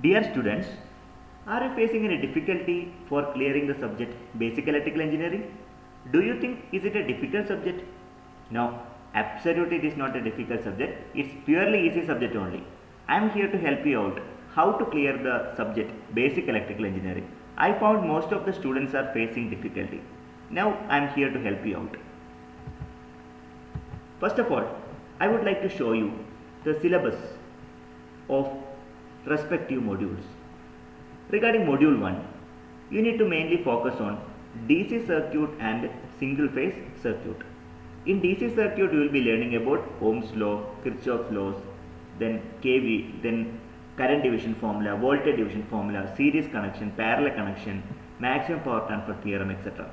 Dear students, are you facing any difficulty for clearing the subject Basic Electrical Engineering? Do you think is it a difficult subject? No, absolutely it is not a difficult subject. It's purely easy subject only. I am here to help you out how to clear the subject Basic Electrical Engineering. I found most of the students are facing difficulty. Now I am here to help you out. First of all, I would like to show you the syllabus of respective modules. Regarding module 1, you need to mainly focus on DC circuit and single phase circuit. In DC circuit, you will be learning about Ohm's law, Kirchhoff's laws, then KV, then current division formula, voltage division formula, series connection, parallel connection, maximum power transfer theorem, etc.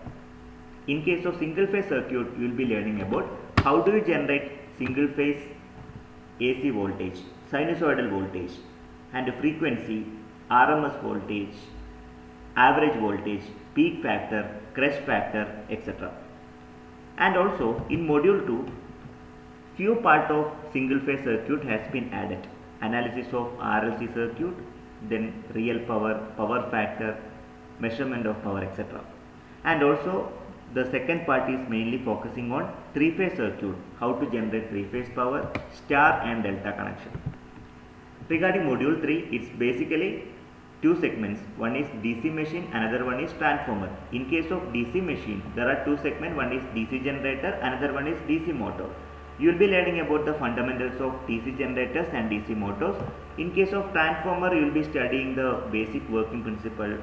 In case of single phase circuit, you will be learning about how do you generate single phase AC voltage, sinusoidal voltage and frequency, RMS voltage, average voltage, peak factor, crest factor, etc. And also in module 2, few part of single phase circuit has been added. Analysis of RLC circuit, then real power, power factor, measurement of power, etc. And also the second part is mainly focusing on three phase circuit, how to generate three phase power, star and delta connection. Regarding module 3, it's basically two segments. One is DC machine, another one is transformer. In case of DC machine, there are two segments. One is DC generator, another one is DC motor. You will be learning about the fundamentals of DC generators and DC motors. In case of transformer, you will be studying the basic working principle,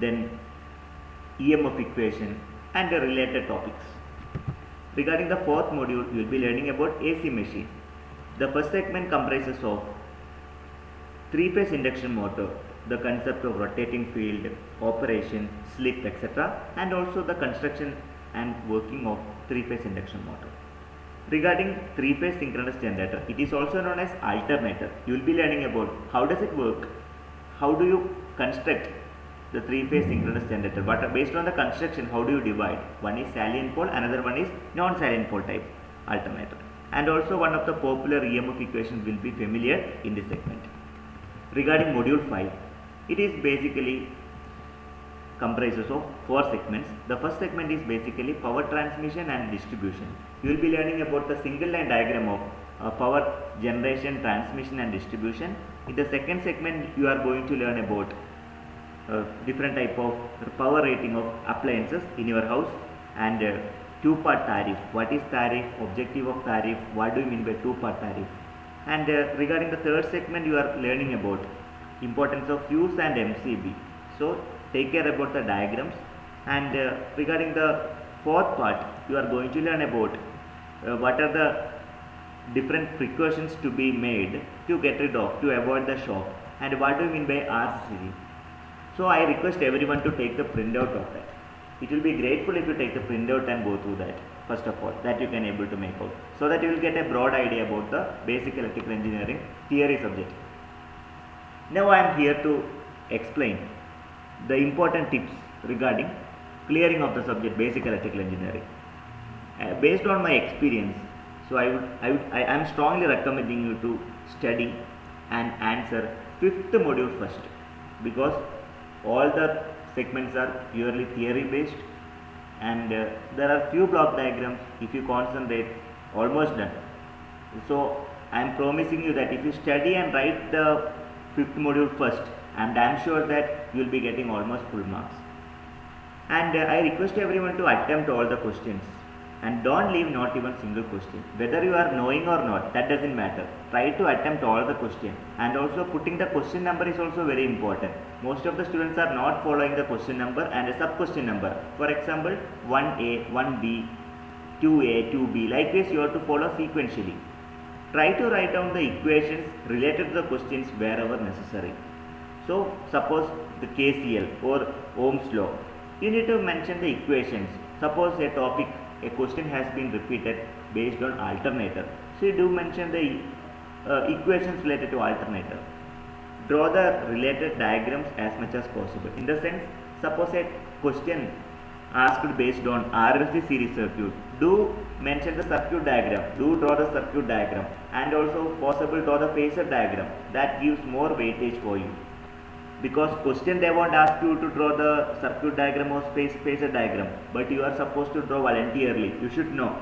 then EMF equation and the related topics. Regarding the fourth module, you will be learning about AC machine. The first segment comprises of three-phase induction motor, the concept of rotating field, operation, slip, etc. and also the construction and working of three-phase induction motor. Regarding three-phase synchronous generator, it is also known as alternator. You will be learning about how does it work, how do you construct the three-phase synchronous generator, but based on the construction, how do you divide? One is salient pole, another one is non-salient pole type alternator. And also one of the popular EMF equations will be familiar in this segment. Regarding module 5, it is basically comprises of four segments. The first segment is basically power transmission and distribution. You will be learning about the single line diagram of uh, power generation, transmission and distribution. In the second segment, you are going to learn about uh, different type of power rating of appliances in your house and uh, two part tariff. What is tariff? Objective of tariff? What do you mean by two part tariff? And uh, regarding the third segment, you are learning about importance of fuse and MCB. So take care about the diagrams. And uh, regarding the fourth part, you are going to learn about uh, what are the different precautions to be made to get rid of, to avoid the shock. And what do you mean by RCD? So I request everyone to take the printout of that. It will be grateful if you take the printout and go through that first of all that you can able to make out so that you will get a broad idea about the basic electrical engineering theory subject. Now I am here to explain the important tips regarding clearing of the subject basic electrical engineering. Uh, based on my experience, so I would I would I am strongly recommending you to study and answer fifth module first because all the segments are purely theory based and uh, there are few block diagrams if you concentrate almost done. So i am promising you that if you study and write the fifth module first and i am sure that you will be getting almost full marks. And uh, i request everyone to attempt all the questions and don't leave not even single question. Whether you are knowing or not that doesn't matter. Try to attempt all the question. And also putting the question number is also very important. Most of the students are not following the question number and a sub question number. For example 1a 1b 2a 2b Likewise, you have to follow sequentially. Try to write down the equations related to the questions wherever necessary. So suppose the kcl or ohm's law. You need to mention the equations. Suppose a topic a question has been repeated based on alternator. So do mention the uh, equations related to alternator. Draw the related diagrams as much as possible. In the sense, suppose a question asked based on RLC series circuit, do mention the circuit diagram, do draw the circuit diagram and also possible draw the phasor diagram that gives more weightage for you. Because question they won't ask you to draw the circuit diagram or space phasor diagram but you are supposed to draw voluntarily. You should know.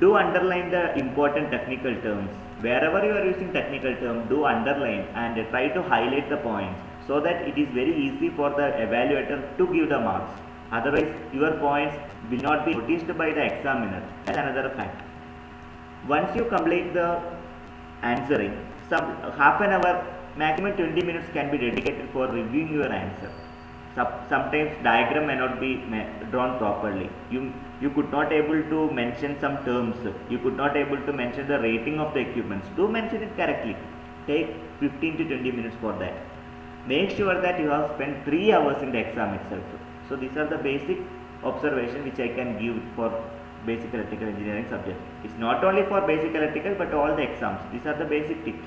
Do underline the important technical terms. Wherever you are using technical term do underline and try to highlight the points so that it is very easy for the evaluator to give the marks. Otherwise your points will not be noticed by the examiner. That's another fact. Once you complete the answering some half an hour maximum 20 minutes can be dedicated for reviewing your answer. Sometimes diagram may not be drawn properly. You you could not able to mention some terms. You could not able to mention the rating of the equipments. Do mention it correctly. Take 15 to 20 minutes for that. Make sure that you have spent 3 hours in the exam itself. So these are the basic observation which i can give for basic electrical engineering subject. It's not only for basic electrical but all the exams. These are the basic tips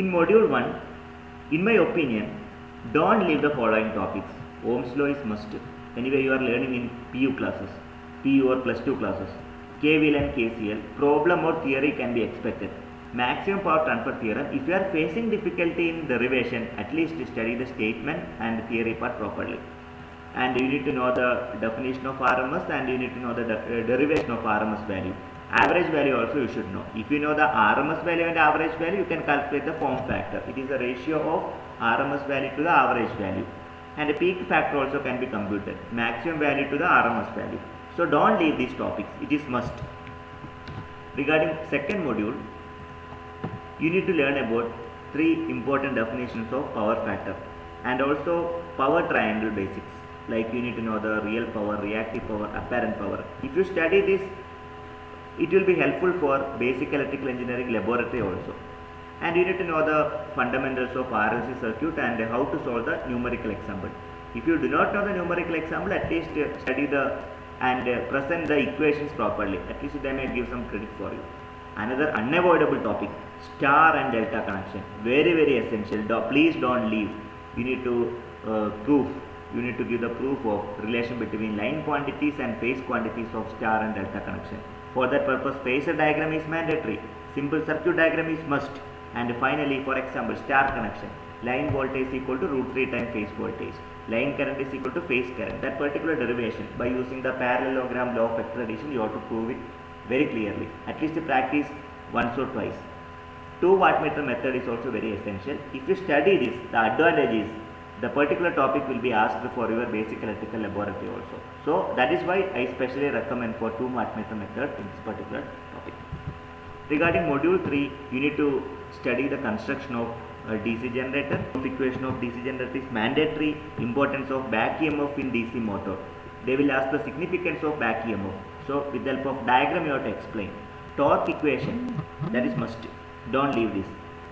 in module 1 in my opinion don't leave the following topics. Ohm's law is must. Anyway you are learning in pu classes pu or plus 2 classes. Kvl and kcl problem or theory can be expected. Maximum power transfer theorem if you are facing difficulty in derivation at least study the statement and theory part properly. And you need to know the definition of RMS and you need to know the de uh, derivation of RMS value. Average value also you should know. If you know the RMS value and average value, you can calculate the form factor. It is a ratio of RMS value to the average value. And the peak factor also can be computed. Maximum value to the RMS value. So don't leave these topics. It is must. Regarding second module, you need to learn about three important definitions of power factor and also power triangle basics like you need to know the real power, reactive power, apparent power. If you study this, it will be helpful for basic electrical engineering laboratory also. And you need to know the fundamentals of RLC circuit and how to solve the numerical example. If you do not know the numerical example, at least study the and present the equations properly. At least they may give some credit for you. Another unavoidable topic, star and delta connection. Very, very essential. Please don't leave. You need to uh, prove you need to give the proof of relation between line quantities and phase quantities of star and delta connection. For that purpose, phasor diagram is mandatory. Simple circuit diagram is must. And finally, for example, star connection. Line voltage is equal to root 3 times phase voltage. Line current is equal to phase current. That particular derivation, by using the parallelogram law of vector addition, you have to prove it very clearly. At least practice once or twice. Two wattmeter method is also very essential. If you study this, the advantage is the particular topic will be asked for your basic electrical laboratory also. So that is why I specially recommend for two wattmeter method in this particular topic. Regarding module 3, you need to study the construction of uh, a DC generator. Equation of DC generator is mandatory importance of back EMF in DC motor. They will ask the significance of back EMF. So with the help of diagram you have to explain. Torque equation that is must. Don't leave this.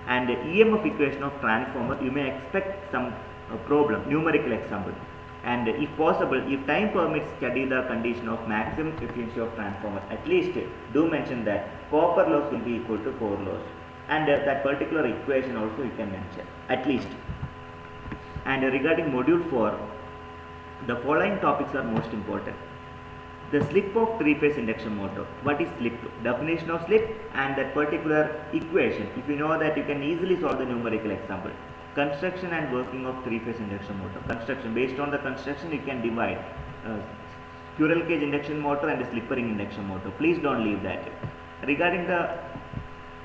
And EMF equation of transformer you may expect some problem, numerical example. And if possible, if time permits, study the condition of maximum efficiency of transformer. At least do mention that copper loss will be equal to core loss. And uh, that particular equation also you can mention, at least. And regarding module 4, the following topics are most important. The slip of three-phase induction motor. What is slip? Definition of slip and that particular equation. If you know that, you can easily solve the numerical example construction and working of three-phase induction motor. Construction, based on the construction, you can divide uh, squirrel cage induction motor and slip ring induction motor. Please don't leave that. Regarding the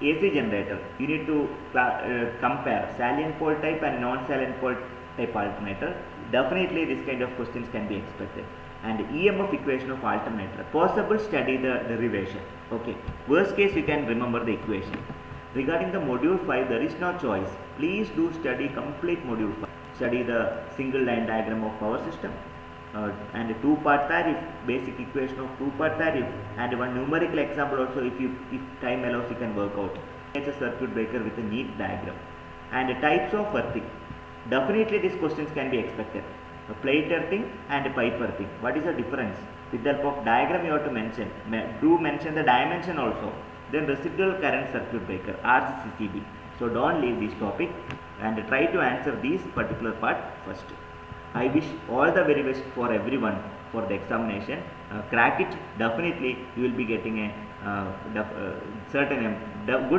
AC generator, you need to uh, compare salient pole type and non-salient pole type alternator. Definitely this kind of questions can be expected. And EMF equation of alternator. Possible study the derivation. Okay. Worst case you can remember the equation. Regarding the module 5, there is no choice. Please do study complete module 5. Study the single line diagram of power system uh, and a two-part tariff, basic equation of two-part tariff and one numerical example also if you if time allows you can work out. It's a circuit breaker with a neat diagram. And types of earthing. Definitely these questions can be expected. A plate earthing and a pipe earthing. What is the difference? With the help of diagram you have to mention. Do mention the dimension also then residual current circuit breaker RCCB. So don't leave this topic and try to answer this particular part first. I wish all the very best for everyone for the examination. Uh, crack it definitely you will be getting a uh, uh certain good